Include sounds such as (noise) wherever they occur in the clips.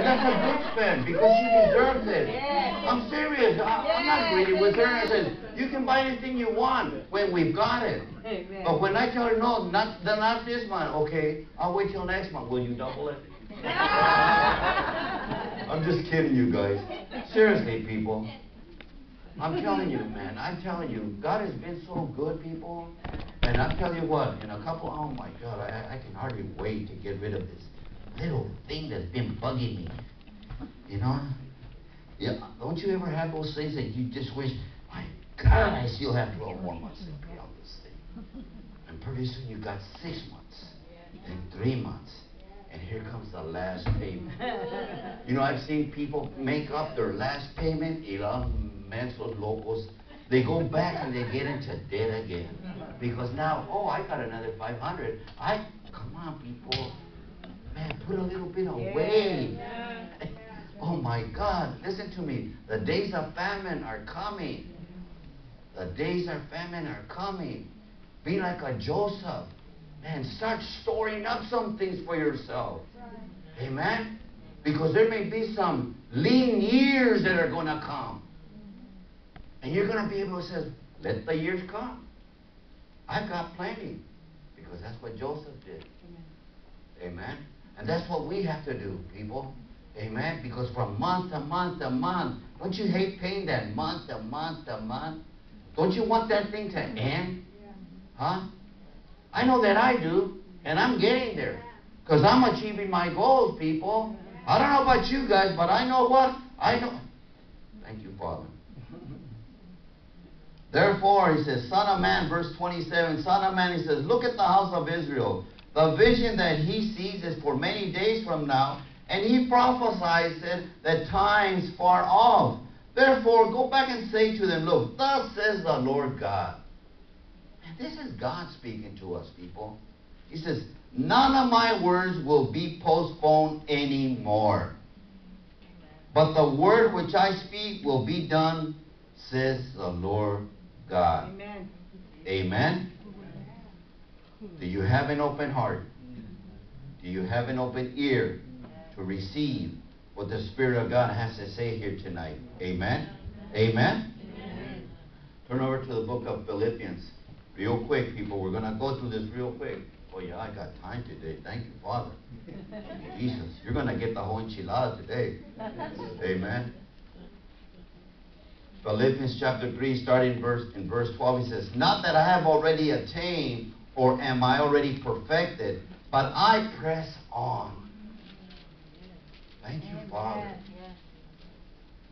And that's a good spend because she deserves it. I'm serious. I, am not greedy with her. I said, you can buy anything you want when we've got it. But when I tell her, no, not, not this month, okay, I'll wait till next month. Will you double it? (laughs) I'm just kidding you guys. Seriously, people. I'm telling you, man. I'm telling you, God has been so good, people. And I'll tell you what, in a couple, oh my God, I, I can hardly wait to get rid of this little thing that's been bugging me. You know? Yeah, don't you ever have those things that you just wish, my God, I still have 12 more months to pay on this thing. And pretty soon you got six months, then three months, and here comes the last payment. You know, I've seen people make up their last payment, y los mensos locos, they go back and they get into debt again. Because now, oh, I got another 500. I, come on, people. Man, put a little bit away. Yeah. oh my God, listen to me. The days of famine are coming. The days of famine are coming. Be like a Joseph. Man, start storing up some things for yourself. Amen? Because there may be some lean years that are going to come. And you're going to be able to say, let the years come. I've got plenty. Because that's what Joseph did. Amen. Amen. And that's what we have to do, people. Amen. Because from month to month to month, don't you hate paying that month to month to month? Don't you want that thing to end? Huh? I know that I do. And I'm getting there. Because I'm achieving my goals, people. I don't know about you guys, but I know what? I know. Thank you, Father. Therefore, he says, Son of man, verse 27, Son of man, he says, Look at the house of Israel. The vision that he sees is for many days from now, and he prophesies it that times far off. Therefore, go back and say to them, Look, thus says the Lord God. And this is God speaking to us, people. He says, None of my words will be postponed anymore. But the word which I speak will be done, says the Lord God. Amen. Amen. Do you have an open heart? Do you have an open ear to receive what the Spirit of God has to say here tonight? Amen. Amen. Amen. Turn over to the book of Philippians. Real quick, people. We're going to go through this real quick. Oh, yeah, I got time today. Thank you, Father. (laughs) Jesus, you're going to get the whole enchilada today. Amen. Philippians chapter 3, starting verse, in verse 12, he says, Not that I have already attained or am I already perfected, but I press on. Thank you, Father.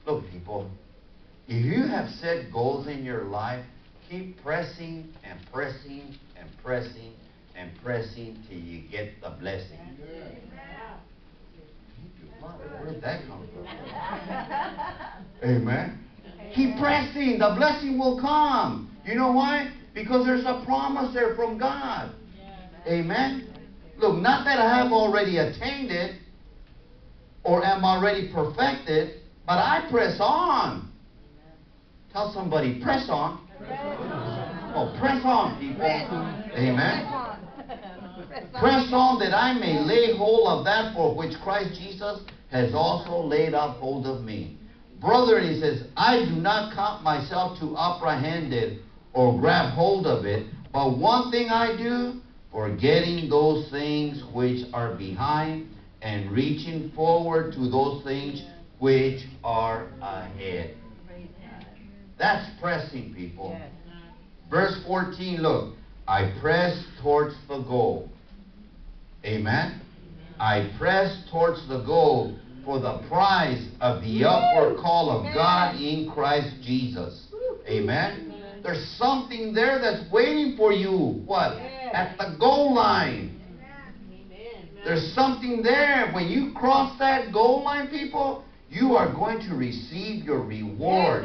Look, people, if you have set goals in your life, keep pressing and pressing and pressing and pressing till you get the blessing. Where did that come from? (laughs) Amen. Keep pressing. The blessing will come. You know why? Because there's a promise there from God. Amen. Look, not that I have already attained it or am already perfected, but I press on. Tell somebody, press on. Oh, press on, people. Amen. Press on that I may lay hold of that for which Christ Jesus has also laid up hold of me. Brother, he says, I do not count myself to apprehend it or grab hold of it, but one thing I do, forgetting those things which are behind and reaching forward to those things which are ahead. That's pressing, people. Verse 14, look. I press towards the goal. Amen? I press towards the goal for the prize of the upward call of God in Christ Jesus. Amen. There's something there that's waiting for you. What? At the goal line. There's something there. When you cross that goal line, people, you are going to receive your reward.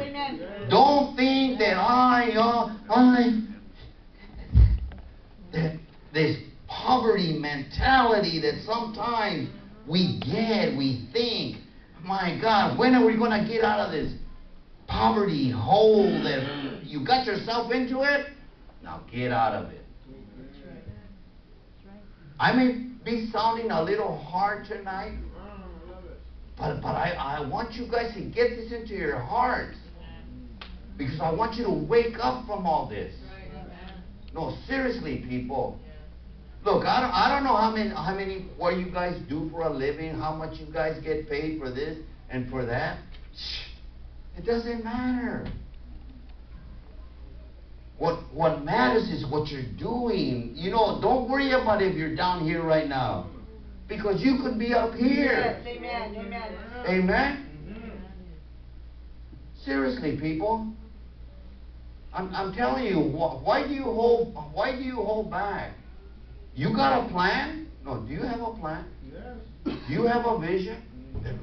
Don't think that I, uh, I, that this poverty mentality that sometimes we get, we think, my God, when are we going to get out of this poverty hole that you got yourself into it? Now get out of it. I may be sounding a little hard tonight, but but I I want you guys to get this into your hearts. Because I want you to wake up from all this. No, seriously, people. Look, I don't, I don't know how many, how many, what you guys do for a living, how much you guys get paid for this and for that. It doesn't matter. What, what matters is what you're doing. You know, don't worry about if you're down here right now. Because you could be up here. Yes, amen, amen. Amen? Mm-hmm. Seriously, people. I'm, I'm telling you, wh- why do you hold why do you hold back? You got a plan? No, do you have a plan? Yes. Do you have a vision? Mm-hmm. Then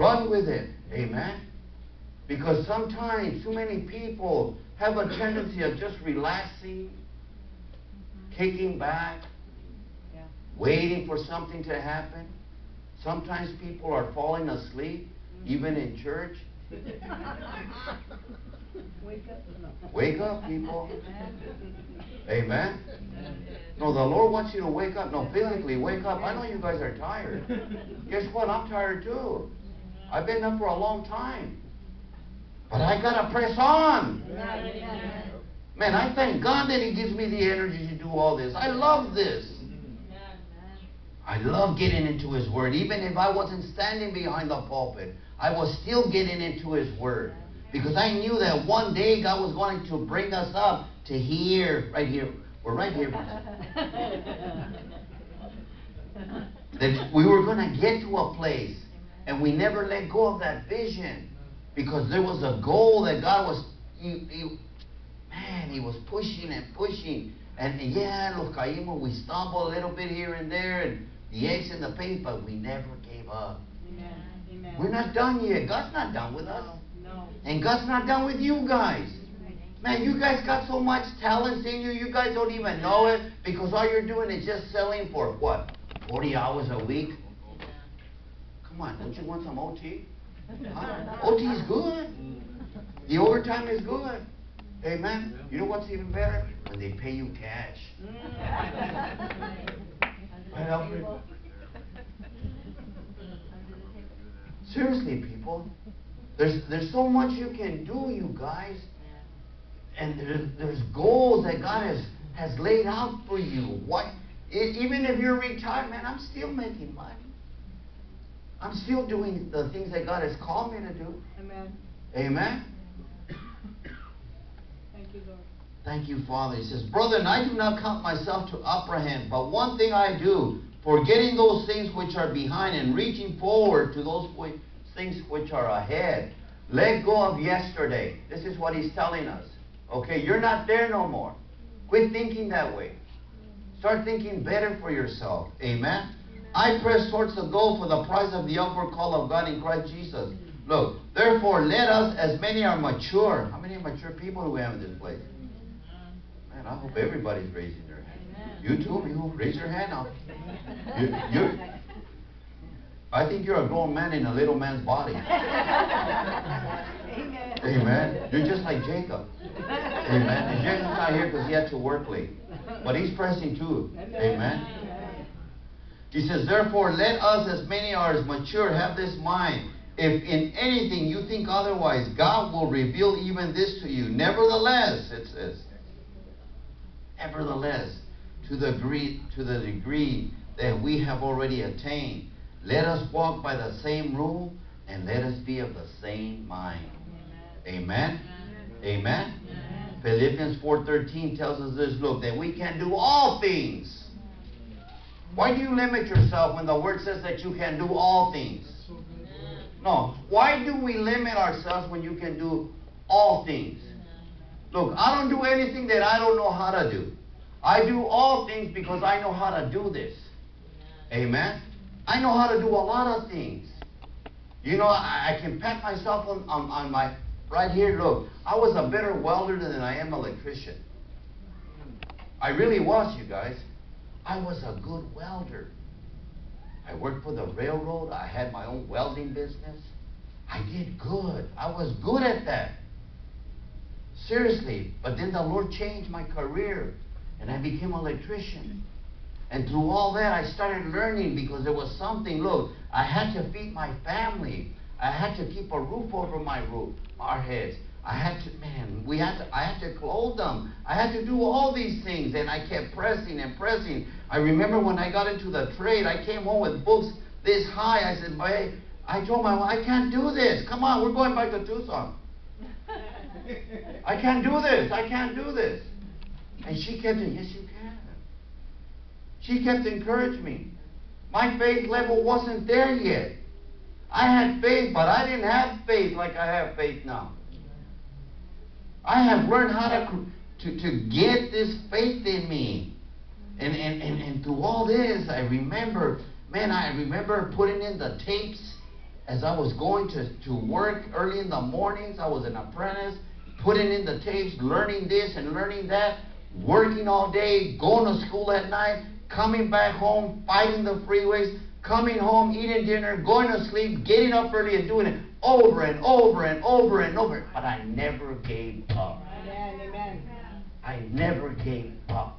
Run with it. Amen. Because sometimes too many people have a tendency of just relaxing, kicking back, Yeah. waiting for something to happen. Sometimes people are falling asleep, mm-hmm. even in church. (laughs) Wake up. Wake up, people. Amen. (laughs) Amen. No, the Lord wants you to wake up. No, physically, wake up. I know you guys are tired. (laughs) Guess what? I'm tired too. I've been up for a long time. But I gotta press on. Amen. Man, I thank God that He gives me the energy to do all this. I love this. I love getting into His Word. Even if I wasn't standing behind the pulpit, I was still getting into His Word. Because I knew that one day God was going to bring us up to here, right here. We're right here. (laughs) That we were going to get to a place. And we never let go of that vision. Because there was a goal that God was, he, he, man, He was pushing and pushing. And, and yeah, los caímos, we stumble a little bit here and there, and the eggs in the paint, but we never gave up. Amen, amen. We're not done yet. God's not done with us. No. And God's not done with you guys. Man, you guys got so much talent in you, you guys don't even know it because all you're doing is just selling for what? 40 hours a week? Come on, don't you want some OT? Huh? (laughs) OT is good. The overtime is good. Amen. You know what's even better? When they pay you cash. (laughs) Right, Seriously, people. There's, there's so much you can do, you guys. And there's, there's goals that God has, has laid out for you. What, e- even if you're retired, man, I'm still making money. I'm still doing the things that God has called me to do. Amen. Amen. Thank you, Lord. Thank you, Father. He says, Brethren, I do not count myself to apprehend, but one thing I do, forgetting those things which are behind and reaching forward to those things which are ahead. Let go of yesterday. This is what he's telling us. Okay, you're not there no more. Quit thinking that way. Start thinking better for yourself. Amen. I press towards the goal for the prize of the upward call of God in Christ Jesus. Look, therefore, let us, as many are mature. How many mature people do we have in this place? Man, I hope everybody's raising their hand. You too, you raise your hand up. You, you, I think you're a grown man in a little man's body. Amen. Amen. You're just like Jacob. Amen. And Jacob's not here because he had to work late. But he's pressing too. Amen. He says, Therefore, let us, as many are as mature, have this mind. If in anything you think otherwise, God will reveal even this to you. Nevertheless, it says, nevertheless, to the degree, to the degree that we have already attained, let us walk by the same rule and let us be of the same mind. Amen. Amen. Philippians 4:13 tells us this, look, that we can do all things. Why do you limit yourself when the word says that you can do all things? No. Why do we limit ourselves when you can do all things? Look, I don't do anything that I don't know how to do. I do all things because I know how to do this. Amen. I know how to do a lot of things. You know, I, I can pat myself on, on, on my right here. Look, I was a better welder than I am electrician. I really was, you guys. I was a good welder. I worked for the railroad. I had my own welding business. I did good. I was good at that. Seriously. But then the Lord changed my career and I became an electrician. And through all that, I started learning because there was something. Look, I had to feed my family. I had to keep a roof over my roof, our heads. I had to, man, we had to, I had to clothe them. I had to do all these things, and I kept pressing and pressing. I remember when I got into the trade, I came home with books this high. I said, "Hey," I told my wife, I can't do this. Come on, we're going back to Tucson. (laughs) I can't do this. I can't do this. And she kept saying, Yes, you can. She kept encouraging me. My faith level wasn't there yet. I had faith, but I didn't have faith like I have faith now. I have learned how to, to, to get this faith in me. And, and, and, and through all this, I remember, man, I remember putting in the tapes as I was going to, to work early in the mornings. I was an apprentice, putting in the tapes, learning this and learning that, working all day, going to school at night, coming back home, fighting the freeways, coming home, eating dinner, going to sleep, getting up early and doing it over and over and over and over. But I never gave up. Amen, amen. I never gave up.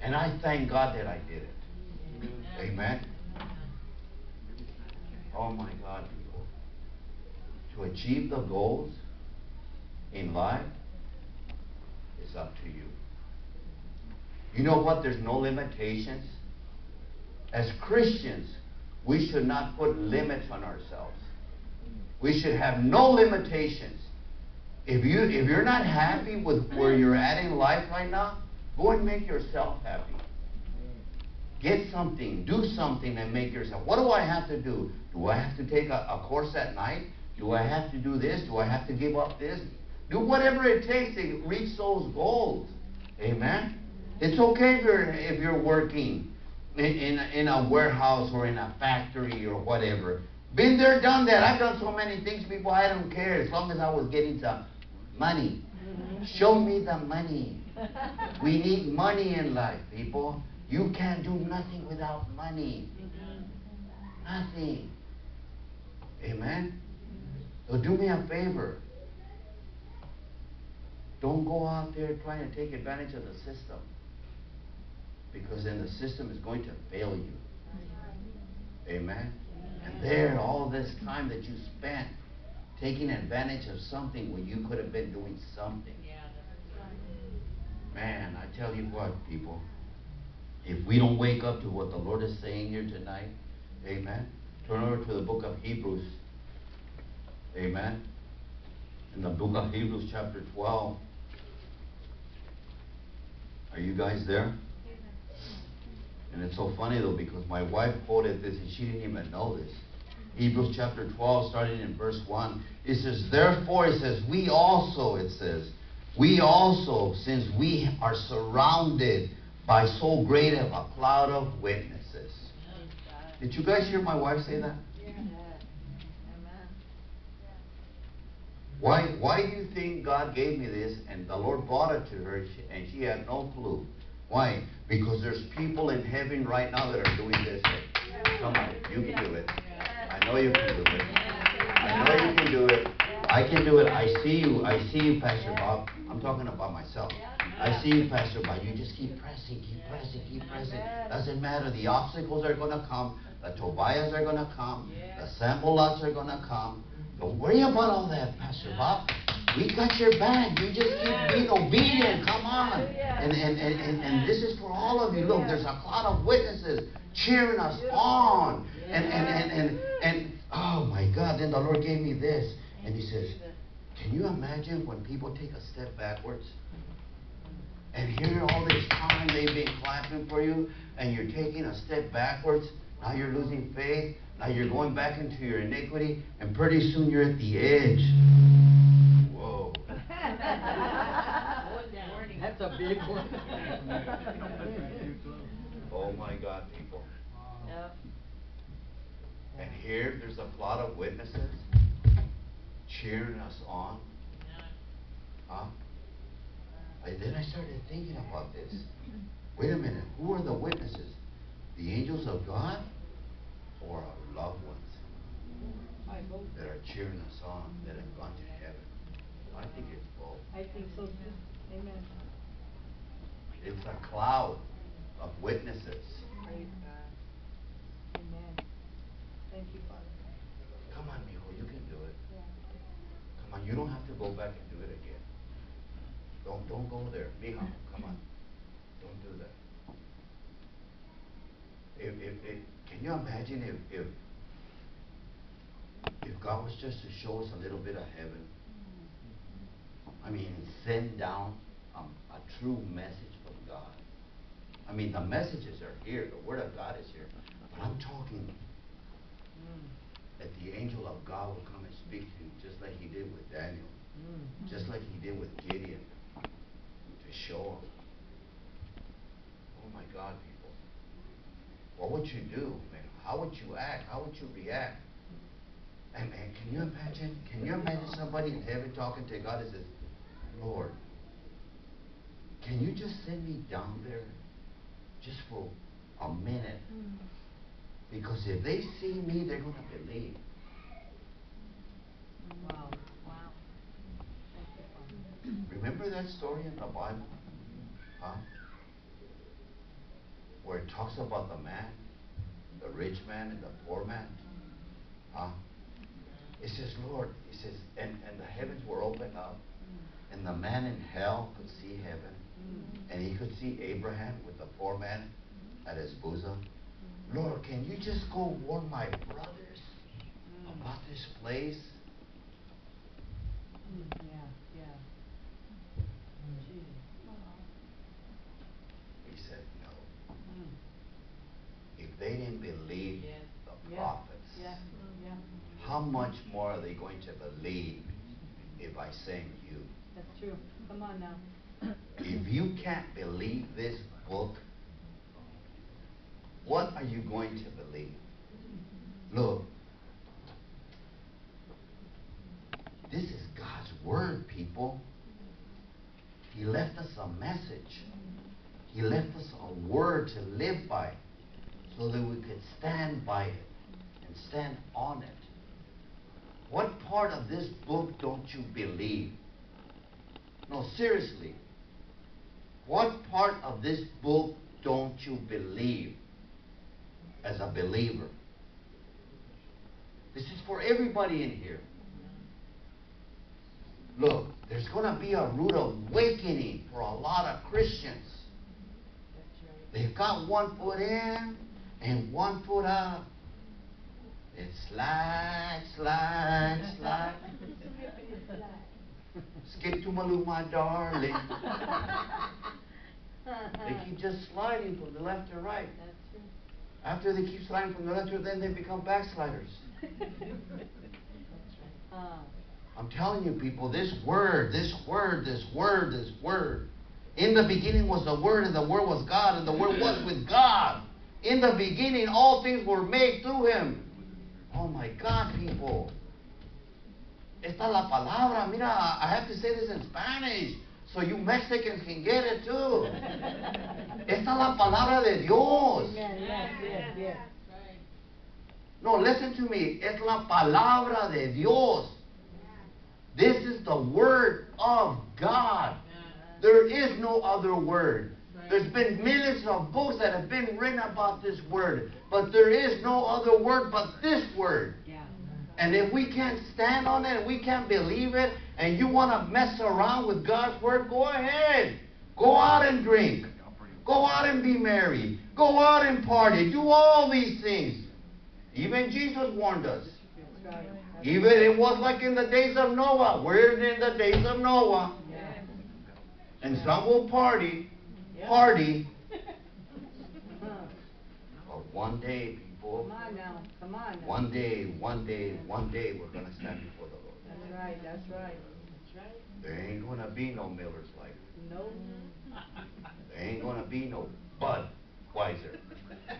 And I thank God that I did it. Amen. Oh my God, people. To achieve the goals in life is up to you. You know what? There's no limitations. As Christians, we should not put limits on ourselves. We should have no limitations. If you if you're not happy with where you're at in life right now, go and make yourself happy. Get something, do something and make yourself. What do I have to do? Do I have to take a, a course at night? Do I have to do this? Do I have to give up this? Do whatever it takes to reach those goals. Amen. It's okay if you're if you're working in, in, in a warehouse or in a factory or whatever. Been there, done that. I've done so many things, people. I don't care as long as I was getting some money. Show me the money. We need money in life, people. You can't do nothing without money. Nothing. Amen. So do me a favor. Don't go out there trying to take advantage of the system. Because then the system is going to fail you. Amen. And there, all this time that you spent taking advantage of something when you could have been doing something. Man, I tell you what, people. If we don't wake up to what the Lord is saying here tonight, amen. Turn over to the book of Hebrews. Amen. In the book of Hebrews, chapter 12. Are you guys there? And it's so funny though because my wife quoted this and she didn't even know this. Hebrews chapter 12, starting in verse 1. It says, Therefore, it says, we also, it says, we also, since we are surrounded by so great of a cloud of witnesses. Did you guys hear my wife say that? Why, why do you think God gave me this and the Lord brought it to her and she had no clue? Why? Because there's people in heaven right now that are doing this. Come on, you can do it. I know you can do it. I know you can do it. I can do it. I see you. I see you, Pastor Bob. I'm talking about myself. I see you, Pastor Bob. You just keep pressing, keep pressing, keep pressing. Doesn't matter. The obstacles are going to come. The Tobiahs are going to come. The Sanballats are going to come. Don't worry about all that, Pastor Bob. We got your back. You just keep being obedient. Come on. And, and, and, and, and this is for all of you. Look, there's a cloud of witnesses cheering us on. And, and, and, and, and, oh my God, then the Lord gave me this. And He says, Can you imagine when people take a step backwards? And here all this time they've been clapping for you, and you're taking a step backwards. Now you're losing faith. Now you're going back into your iniquity, and pretty soon you're at the edge. Whoa. (laughs) That's a big one. (laughs) Oh my God, people. And here there's a lot of witnesses cheering us on. Huh? And then I started thinking about this. Wait a minute, who are the witnesses? The angels of God or our loved ones that are cheering us on, that have gone to heaven? I think it's both. I think so too. Amen. It's a cloud of witnesses. Praise God. Amen. Thank you, Father. Come on, mijo, you can do it. Yeah. Come on, you don't have to go back and do it again. Don't, don't go there. Mija, come on. Don't do that. If, if, if, can you imagine if, if, if God was just to show us a little bit of heaven? I mean, send down um, a true message from God. I mean, the messages are here, the Word of God is here. But I'm talking Mm. that the angel of God will come and speak to you, just like he did with Daniel, Mm. just like he did with Gideon, to show him. Oh my God, people. What would you do, man? How would you act? How would you react? And man, can you imagine? Can you imagine somebody in heaven talking to God and says, Lord, can you just send me down there just for a minute? Because if they see me, they're going to believe. Wow. Wow. Thank you, Father. Remember that story in the Bible? Huh? Where it talks about the man, the rich man and the poor man. Huh? It says, Lord, it says, and, and the heavens were opened up, and the man in hell could see heaven, Mm. and he could see Abraham with the poor man at his bosom. Lord, can you just go warn my brothers Mm. about this place? Mm. Yeah, yeah. Jesus. He said, no. Mm. If they didn't believe Yeah. the prophets, Yeah, yeah. how much more are they going to believe if I send you? That's true. Come on now. If you can't believe this book, what are you going to believe? Look, this is God's word, people. He left us a message. He left us a word to live by so that we could stand by it and stand on it. What part of this book don't you believe? No, seriously. What part of this book don't you believe as a believer? This is for everybody in here. Look, there's going to be a rude awakening for a lot of Christians. They've got one foot in and one foot out. It's slide, slide, slide. Skip to My Lou, my darling. They keep just sliding from the left to right. After they keep sliding from the left to right, then they become backsliders. I'm telling you, people, this word, this word, this word, this word. In the beginning was the Word, and the Word was God, and the Word was with God. In the beginning, all things were made through Him. Oh my God, people. Esta la palabra. Mira, I have to say this in Spanish, so you Mexicans can get it too. Esta la palabra de Dios. Yes, yes, yes. No, listen to me. Es la palabra de Dios. This is the word of God. There is no other word. There's been millions of books that have been written about this word, but there is no other word but this word. Yeah. And if we can't stand on it, we can't believe it, and you want to mess around with God's word, go ahead. Go out and drink. Go out and be merry. Go out and party. Do all these things. Even Jesus warned us. That's right. That's Even it was like in the days of Noah. We're in the days of Noah. Yeah. And some will party. Party. (laughs) But one day, people, Come on now. Come on now. one day, one day, one day, we're going to stand before the Lord. That's right. That's right. That's right. There ain't going to be no Miller's Light. No. There ain't going to be no Bud Weiser.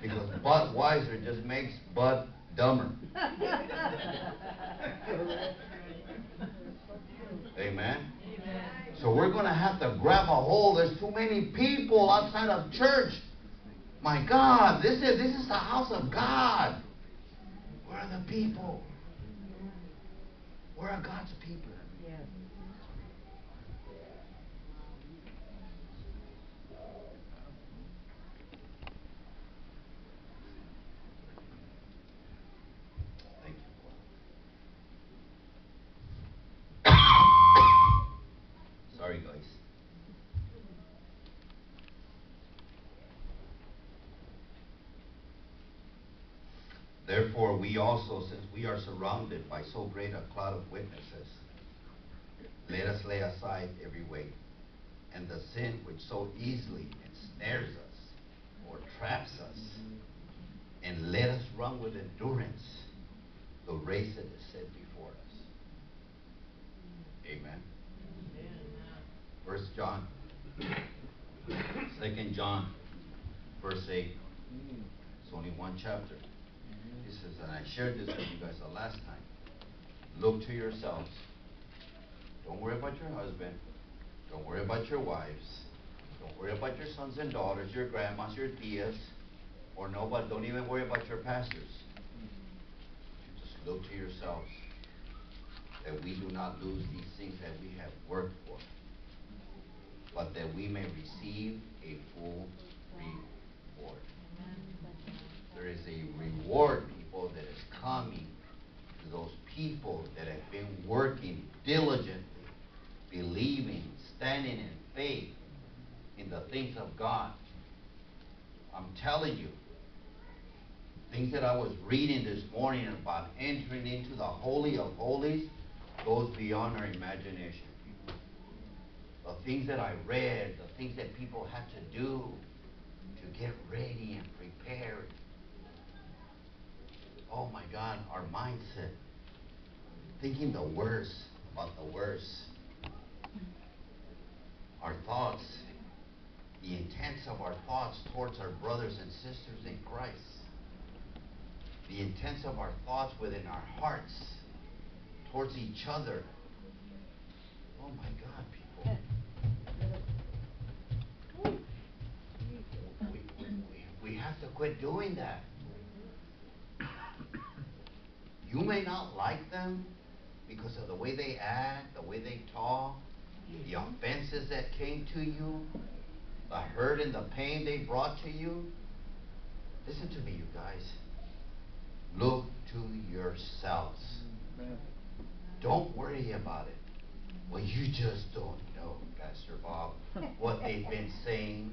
Because Budweiser just makes Bud dumber. (laughs) Amen? So we're going to have to grab a hold. There's too many people outside of church. My God, this is this is the house of God. Where are the people? Where are God's people? Yes. Therefore, we also, since we are surrounded by so great a cloud of witnesses, let us lay aside every weight and the sin which so easily ensnares us or traps us, and let us run with endurance the race that is set before us. Amen. First John, Second John, verse eight. It's only one chapter. He says, and I shared this with you guys the last time. Look to yourselves. Don't worry about your husband. Don't worry about your wives. Don't worry about your sons and daughters, your grandmas, your tias, or nobody. Don't even worry about your pastors. Just look to yourselves that we do not lose these things that we have worked for, but that we may receive a full reward. There is a reward, people, that is coming to those people that have been working diligently, believing, standing in faith in the things of God. I'm telling you, things that I was reading this morning about entering into the Holy of Holies goes beyond our imagination, people. The things that I read, the things that people had to do to get ready and prepared. Oh my God, our mindset. Thinking the worst about the worst. Our thoughts, the intents of our thoughts towards our brothers and sisters in Christ. The intents of our thoughts within our hearts towards each other. Oh my God, people. We, we, we, we have to quit doing that. You may not like them because of the way they act, the way they talk, the offenses that came to you, the hurt and the pain they brought to you. Listen to me, you guys. Look to yourselves. Don't worry about it. Well, you just don't know, Pastor Bob, what they've been (laughs) saying.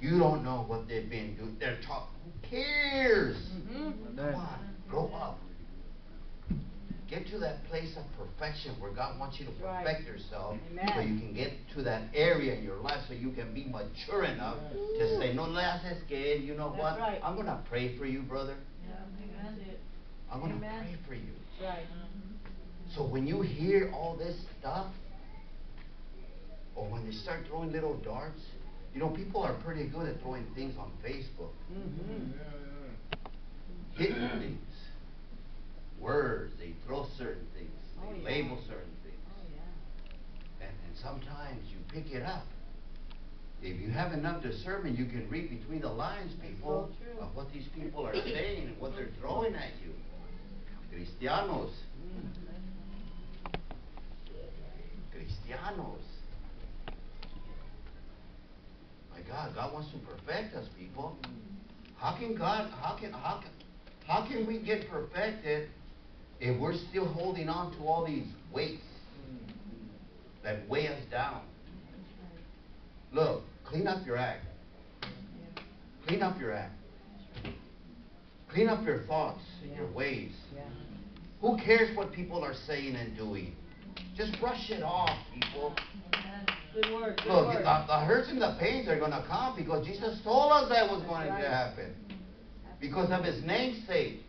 You don't know what they've been doing. They're talking. Who cares? Mhm. Come on, grow up. Get to that place of perfection where God wants you to That's right. perfect yourself so you can get to that area in your life so you can be mature enough to say, No le haces que él, you know That's what? right. I'm going to pray for you, brother. I'm going to pray for you. Right. So when you hear all this stuff, or when they start throwing little darts, you know, people are pretty good at throwing things on Facebook, Mhm. hitting things, words, they throw certain things, Oh, they yeah. label certain things. Oh, yeah. And, and sometimes you pick it up. If you have enough discernment, you can read between the lines, people, so of what these people are saying and what they're throwing at you. Cristianos, cristianos. My God, God wants to perfect us, people. How can God, how can, how can, how can we get perfected if we're still holding on to all these weights that weigh us down? Look, clean up your act. Clean up your act. Clean up your thoughts and your ways. Yeah. Who cares what people are saying and doing? Just brush it off, people. Good word, good Look, the, the hurts and the pains are going to come because Jesus told us that was That's going right. to happen. Because of his name's sake.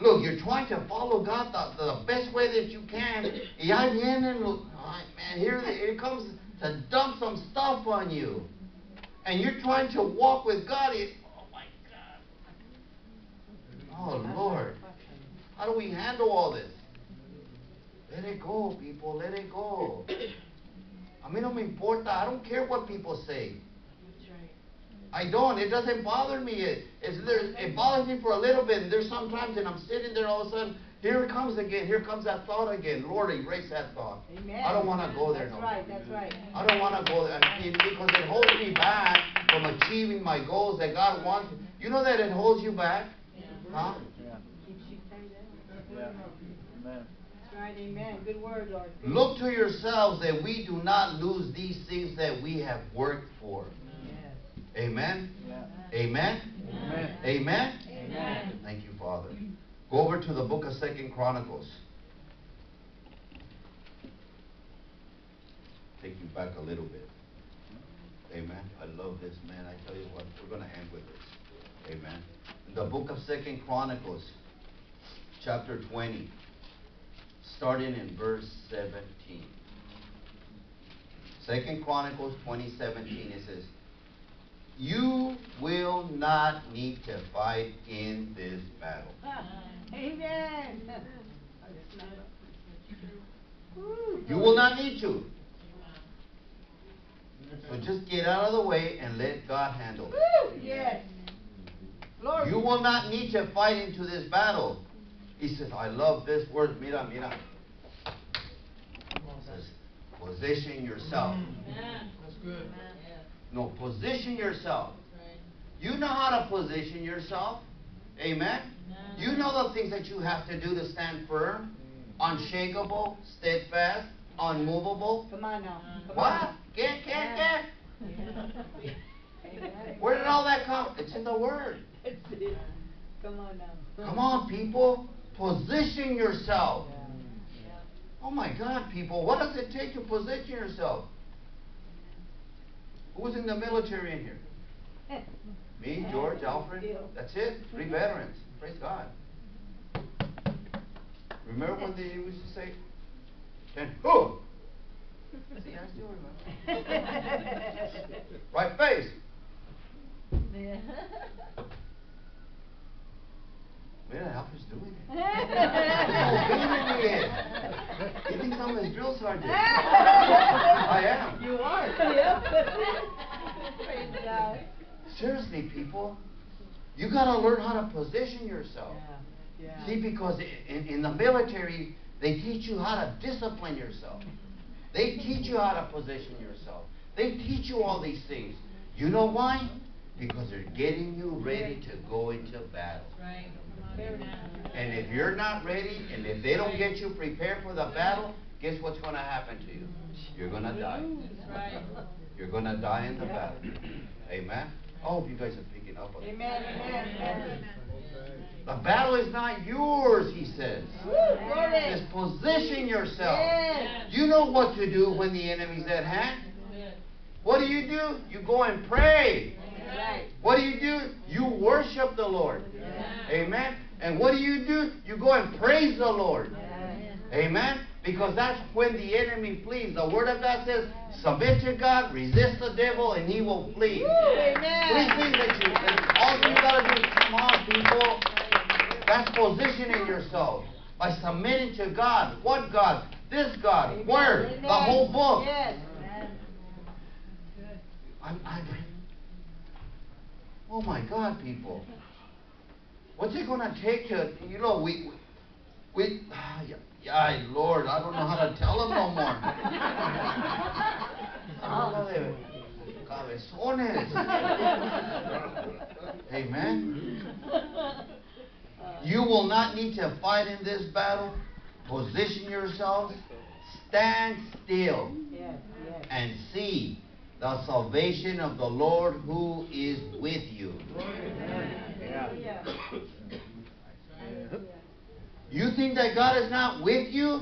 Look, you're trying to follow God the, the best way that you can. (coughs) Y ahí vienen los, ay, man, here, here comes to dump some stuff on you. And you're trying to walk with God. It, oh my God. Oh Lord. How do we handle all this? Let it go, people. Let it go. (coughs) A mí no me importa. I don't care what people say. I don't. It doesn't bother me. It, it's there, it bothers me for a little bit. And there's sometimes, and I'm sitting there all of a sudden, here it comes again. Here comes that thought again. Lord, erase that thought. Amen. I don't want to go there That's no right, that's right. I don't want to go there because it holds me back from achieving my goals that God wants. You know that it holds you back, huh? Keeps you. Amen. That's right, amen. Good word, Lord. Look to yourselves that we do not lose these things that we have worked for. Amen. Amen. Amen. Amen. Amen. Thank you, Father. Go over to the book of Second Chronicles. Take you back a little bit. Amen. I love this, man. I tell you what, we're gonna end with this. Amen. The book of Second Chronicles, chapter twenty, starting in verse seventeen. Second Chronicles twenty seventeen, it says, You will not need to fight in this battle. Amen. You will not need to. So just get out of the way and let God handle it. Yes. Glory. You will not need to fight into this battle. He says, I love this word. Mira, mira. It says, position yourself. That's good. No, position yourself. You know how to position yourself. Amen. You know the things that you have to do to stand firm, mm. unshakable, steadfast, unmovable. Come on now. Mm. Come What? on. Get, get, get. Amen. (laughs) Where did all that come? It's in the Word. Come on now. Come on, people. Position yourself. Yeah. Oh my God, people. What does it take to position yourself? Who's in the military in here? (laughs) Me, George, Alfred. That's it. Three veterans. Praise God. Remember when they used to say, "Ten, who?" See, I still remember. (laughs) Right face. (laughs) Man, Alfred's doing it. (laughs) Oh, he is. Thinks I'm his drill sergeant. (laughs) I am. You are. Yep. Praise (laughs) God. Seriously, people, you gotta learn how to position yourself. Yeah. Yeah. See, because in, in the military, they teach you how to discipline yourself. They teach you how to position yourself. They teach you all these things. You know why? Because they're getting you ready to go into battle. Right. And if you're not ready, and if they don't get you prepared for the battle, guess what's gonna happen to you? You're gonna die. You're gonna die in the battle. Amen? I hope you guys are picking up on. Amen. Amen. Amen. The battle is not yours, he says. Just position yourself. You know what to do when the enemy's at hand. What do you do? You go and pray. What do you do? You worship the Lord. Amen. And what do you do? You go and praise the Lord. Amen. Because that's when the enemy flees. The Word of God says, submit to God, resist the devil, and he will flee. Three amen. things that you, that all you gotta do is come on, people. That's positioning yourself by submitting to God. What God? This God. Amen. Amen. The whole book. Yes. I'm, I'm, oh my God, people. What's it gonna take to, you know, we, we, ah, yeah, yeah, Lord, I don't know how to tell them no more. Cabezones. Amen. You will not need to fight in this battle. Position yourselves. Stand still and see the salvation of the Lord who is with you. You think that God is not with you?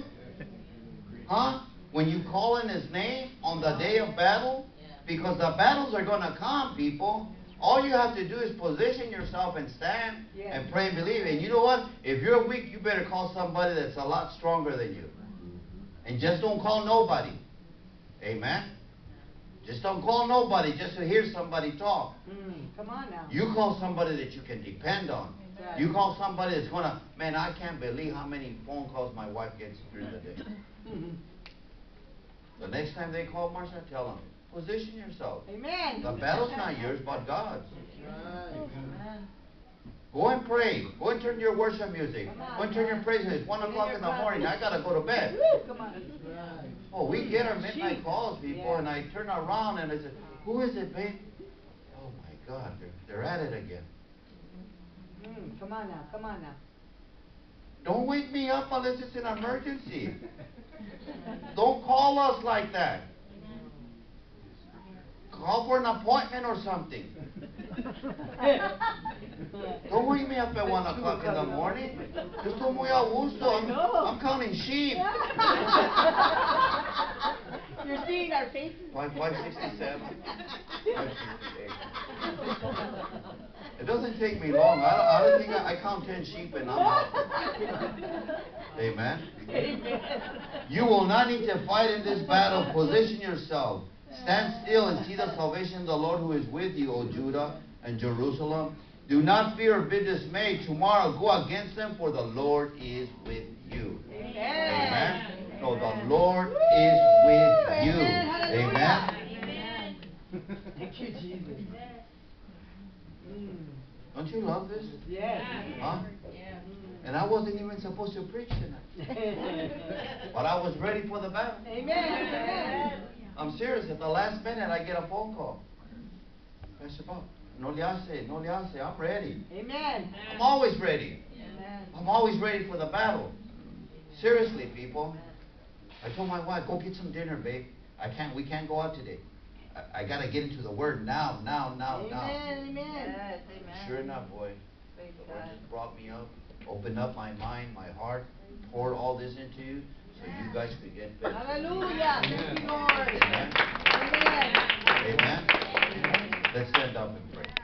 Huh? When you call in His name on the day of battle? Because the battles are going to come, people. All you have to do is position yourself and stand Yes. and pray and believe. And you know what? If you're weak, you better call somebody that's a lot stronger than you. And just don't call nobody. Amen? Just don't call nobody just to hear somebody talk. Mm, come on now. You call somebody that you can depend on. Right. You call somebody that's gonna, man, I can't believe how many phone calls my wife gets during the day. (laughs) The next time they call Marcia, tell them, position yourself. Amen. The battle's not yours, but God's. Amen. Go and pray. Go and turn your worship music. Go and turn your man. praise. It's one o'clock in the morning. I gotta go to bed. Woo, come on. Oh, we get our midnight calls, before, and I turn around and I say, who is it, babe? Oh my God, they're, they're at it again. Mm, come on now. Come on now. Don't wake me up unless it's an emergency. Don't call us like that. Call for an appointment or something. (laughs) Don't wake me up at one o'clock in the morning. Yo estoy muy a gusto. I'm, I'm counting sheep. (laughs) You're seeing our faces. Five, five sixty-seven. Five sixty-eight. It doesn't take me long. I don't, I don't think I, I count ten sheep and I'm out. (laughs) Amen. Amen. You will not need to fight in this battle. Position yourself. Stand still and see the salvation of the Lord who is with you, O Judah and Jerusalem. Do not fear or be dismayed. Tomorrow go against them, for the Lord is with you. Amen. Amen. So the Lord is with you. Amen. Hallelujah. Amen. (laughs) Thank you, Jesus. Mm. Don't you love this? Yes. Huh? And I wasn't even supposed to preach tonight. (laughs) But I was ready for the battle. Amen. I'm serious. At the last minute, I get a phone call. Pastor Bob, no le hace, no le hace. I'm ready. Amen. I'm always ready. Amen. I'm always ready for the battle. Seriously, people. I told my wife, go get some dinner, babe. I can't. We can't go out today. I, I gotta get into the Word now, now, now, now. Amen. Amen. Sure enough, boy. Praise The Lord God. just brought me up, opened up my mind, my heart, poured all this into you, so you guys get. Hallelujah. Thank you, Lord. Amen. Amen. Amen. Let's stand up and pray.